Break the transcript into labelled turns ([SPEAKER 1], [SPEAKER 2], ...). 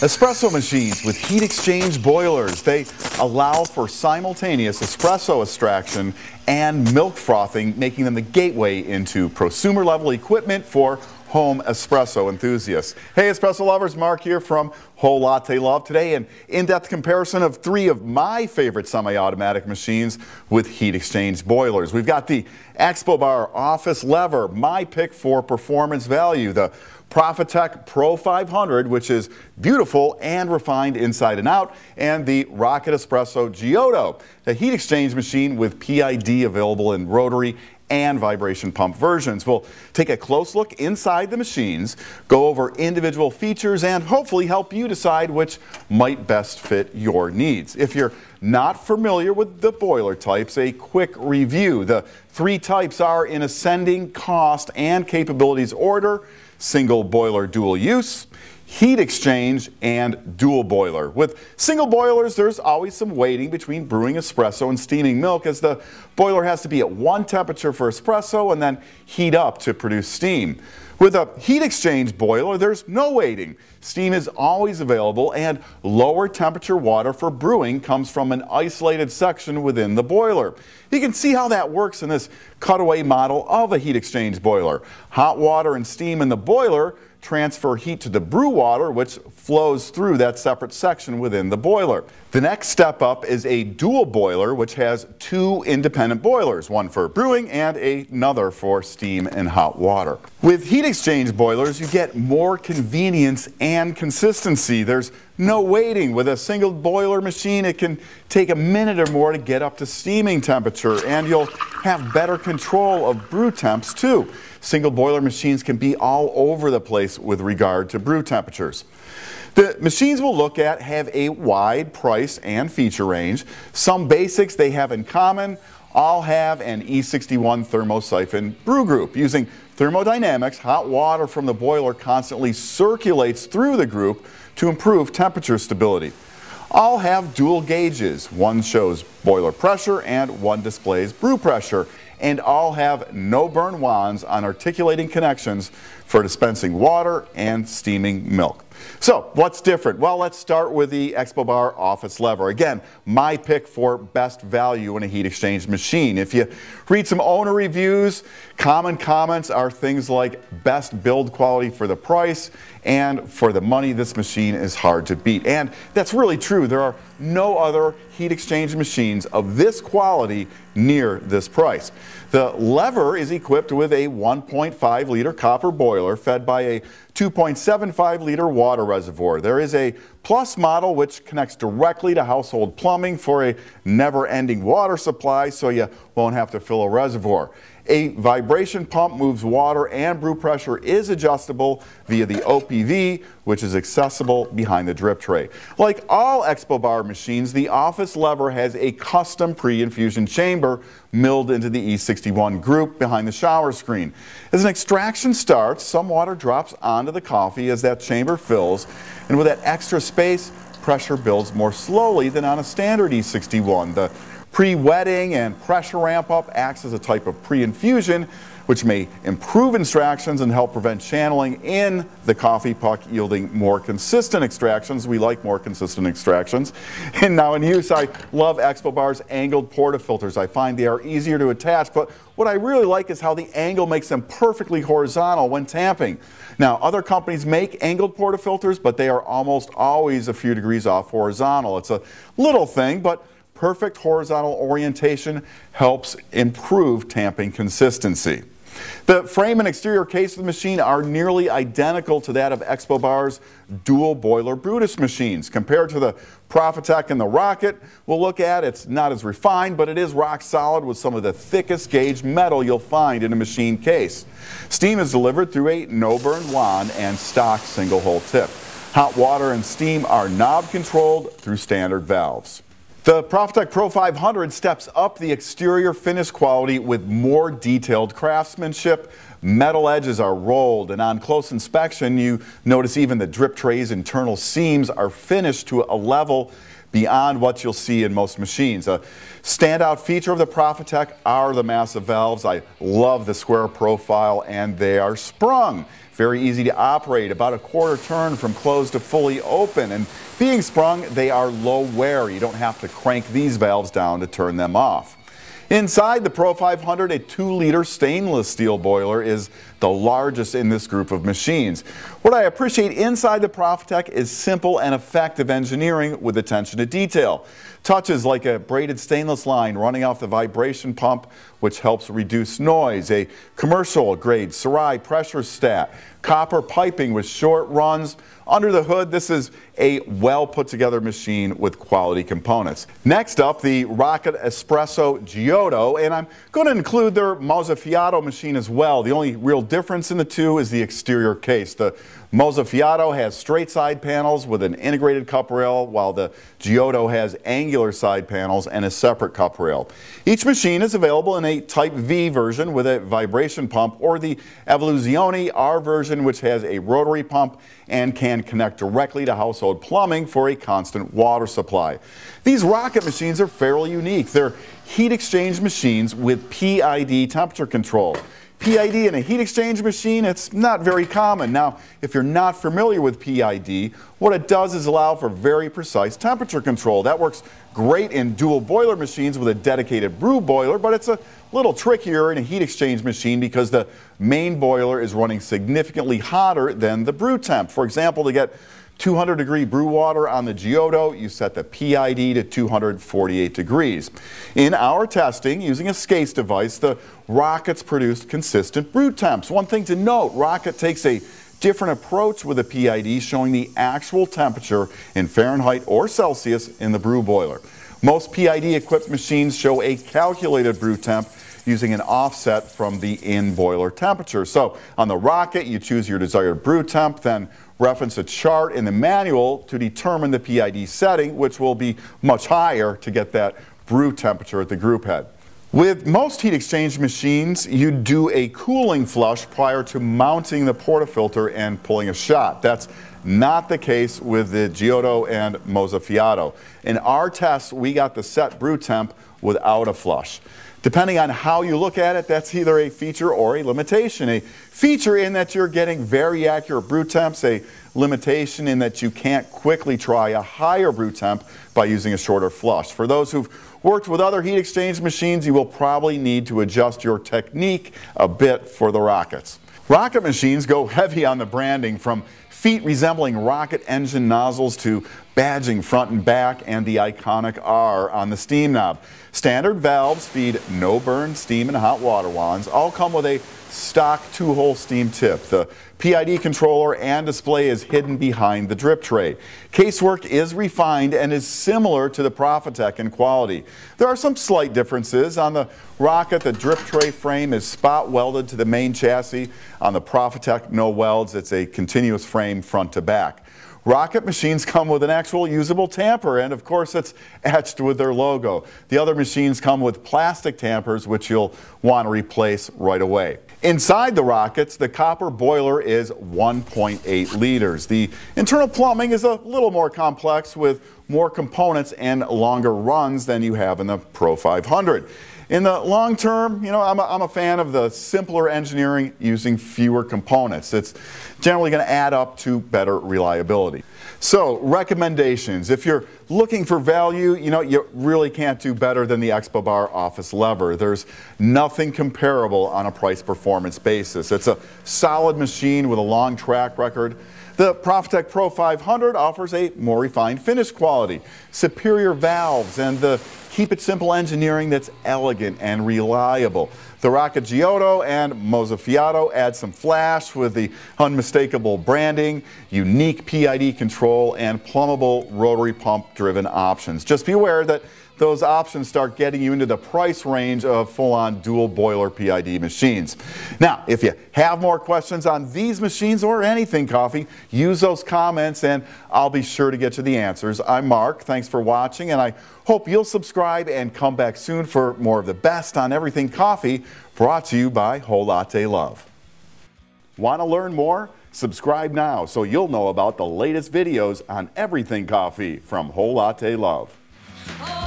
[SPEAKER 1] Espresso machines with heat exchange boilers. They allow for simultaneous espresso extraction and milk frothing, making them the gateway into prosumer level equipment for home espresso enthusiasts. Hey espresso lovers, Marc here from Whole Latte Love. Today an in-depth comparison of three of my favorite semi-automatic machines with heat exchange boilers. We've got the Expobar Office Lever, my pick for performance value. The Profitec Pro 500, which is beautiful and refined inside and out, and the Rocket Espresso Giotto, the heat exchange machine with PID available in rotary and vibration pump versions. We'll take a close look inside the machines, go over individual features, and hopefully help you decide which might best fit your needs. If you're not familiar with the boiler types, a quick review. The three types are in ascending cost and capabilities order single boiler dual use, heat exchange, and dual boiler. With single boilers, there's always some waiting between brewing espresso and steaming milk as the boiler has to be at one temperature for espresso and then heat up to produce steam. With a heat exchange boiler, there's no waiting. Steam is always available and lower temperature water for brewing comes from an isolated section within the boiler. You can see how that works in this cutaway model of a heat exchange boiler. Hot water and steam in the boiler transfer heat to the brew water, which flows through that separate section within the boiler. The next step up is a dual boiler, which has two independent boilers, one for brewing and another for steam and hot water. With heat exchange boilers, you get more convenience and consistency. There's no waiting. With a single boiler machine, it can take a minute or more to get up to steaming temperature, and you'll have better control of brew temps too. Single boiler machines can be all over the place with regard to brew temperatures. The machines we'll look at have a wide price and feature range. Some basics they have in common all have an E61 thermosiphon brew group. Using thermodynamics, hot water from the boiler constantly circulates through the group to improve temperature stability. All have dual gauges. One shows boiler pressure and one displays brew pressure. And all have no burn wands on articulating connections for dispensing water and steaming milk. So what's different? Well, let's start with the Expobar office lever. Again, my pick for best value in a heat exchange machine. If you read some owner reviews, common comments are things like best build quality for the price and for the money, this machine is hard to beat. And that's really true. There are no other heat exchange machines of this quality near this price. The lever is equipped with a 1.5 liter copper boiler fed by a 2.75 liter water reservoir. There is a plus model which connects directly to household plumbing for a never-ending water supply so you won't have to fill a reservoir. A vibration pump moves water and brew pressure is adjustable via the OPV, which is accessible behind the drip tray. Like all Expobar machines, the office lever has a custom pre-infusion chamber milled into the E61 group behind the shower screen. As an extraction starts, some water drops onto the coffee as that chamber fills, and with that extra space, pressure builds more slowly than on a standard E61. The Pre-wetting and pressure ramp up acts as a type of pre-infusion which may improve extractions and help prevent channeling in the coffee puck, yielding more consistent extractions. We like more consistent extractions. And now in use, I love Expobar's angled portafilters. I find they are easier to attach, but what I really like is how the angle makes them perfectly horizontal when tamping. Now, other companies make angled portafilters, but they are almost always a few degrees off horizontal. It's a little thing, but perfect horizontal orientation helps improve tamping consistency. The frame and exterior case of the machine are nearly identical to that of Expobar's dual boiler Brewtus machines. Compared to the Profitec and the Rocket we'll look at, it's not as refined, but it is rock solid with some of the thickest gauge metal you'll find in a machine case. Steam is delivered through a no-burn wand and stock single-hole tip. Hot water and steam are knob controlled through standard valves. The Profitec Pro 500 steps up the exterior finish quality with more detailed craftsmanship, metal edges are rolled, and on close inspection, you notice even the drip tray's internal seams are finished to a level beyond what you'll see in most machines. A standout feature of the Profitec are the massive valves. I love the square profile and they are sprung. Very easy to operate, about a quarter turn from closed to fully open. And being sprung, they are low wear. You don't have to crank these valves down to turn them off. Inside the Pro 500, a 2-liter stainless steel boiler is the largest in this group of machines. What I appreciate inside the Profitec is simple and effective engineering with attention to detail. Touches like a braided stainless line running off the vibration pump, which helps reduce noise, a commercial grade Sirai pressure stat, copper piping with short runs. Under the hood, this is a well put together machine with quality components. Next up, the Rocket Espresso Giotto, and I'm going to include their Mozzafiato machine as well. The only real difference in the two is the exterior case. The Mozzafiato has straight side panels with an integrated cup rail, while the Giotto has angular side panels and a separate cup rail. Each machine is available in a Type V version with a vibration pump or the Evoluzione R version which has a rotary pump and can connect directly to household plumbing for a constant water supply. These rocket machines are fairly unique. They're heat exchange machines with PID temperature control. PID in a heat exchange machine, it's not very common. Now, if you're not familiar with PID, what it does is allow for very precise temperature control. That works great in dual boiler machines with a dedicated brew boiler, but it's a little trickier in a heat exchange machine because the main boiler is running significantly hotter than the brew temp. For example, to get 200 degree brew water on the Giotto, you set the PID to 248 degrees. In our testing, using a SCACE device, the rockets produced consistent brew temps. One thing to note, Rocket takes a different approach with the PID, showing the actual temperature in Fahrenheit or Celsius in the brew boiler. Most PID-equipped machines show a calculated brew temp using an offset from the in-boiler temperature. So on the Rocket, you choose your desired brew temp, then reference a chart in the manual to determine the PID setting, which will be much higher to get that brew temperature at the group head. With most heat exchange machines, you do a cooling flush prior to mounting the portafilter and pulling a shot. That's not the case with the Giotto and Mozzafiato. In our test, we got the set brew temp without a flush. Depending on how you look at it, that's either a feature or a limitation. A feature in that you're getting very accurate brew temps, a limitation in that you can't quickly try a higher brew temp by using a shorter flush. For those who've worked with other heat exchange machines, you will probably need to adjust your technique a bit for the rockets. Rocket machines go heavy on the branding from feet resembling rocket engine nozzles to badging front and back and the iconic R on the steam knob. Standard valves feed no burn steam and hot water wands. All come with a stock two-hole steam tip. The PID controller and display is hidden behind the drip tray. Casework is refined and is similar to the Profitec in quality. There are some slight differences. On the Rocket, the drip tray frame is spot welded to the main chassis. On the Profitec, no welds. It's a continuous frame front to back. Rocket machines come with an actual usable tamper, and of course it's etched with their logo. The other machines come with plastic tampers, which you'll want to replace right away. Inside the rockets, the copper boiler is 1.8 liters. The internal plumbing is a little more complex with more components and longer runs than you have in the Pro 500. In the long term, you know, I'm a, I'm a fan of the simpler engineering using fewer components. It's generally going to add up to better reliability. So, recommendations. If you're looking for value, you know, you really can't do better than the Expobar Office Lever. There's nothing comparable on a price performance basis. It's a solid machine with a long track record. The Profitec Pro 500 offers a more refined finish quality, superior valves, and the keep it simple engineering that's elegant and reliable. The Rocket Giotto and Mozzafiato add some flash with the unmistakable branding, unique PID control, and plumbable rotary pump driven options. Just be aware that those options start getting you into the price range of full-on dual boiler PID machines. Now, if you have more questions on these machines or anything coffee, use those comments and I'll be sure to get you the answers. I'm Marc. Thanks for watching and I Hope you'll subscribe and come back soon for more of the best on everything coffee brought to you by Whole Latte Love. Want to learn more? Subscribe now so you'll know about the latest videos on everything coffee from Whole Latte Love. Oh.